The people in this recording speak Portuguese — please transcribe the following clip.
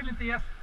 probability, vill inte.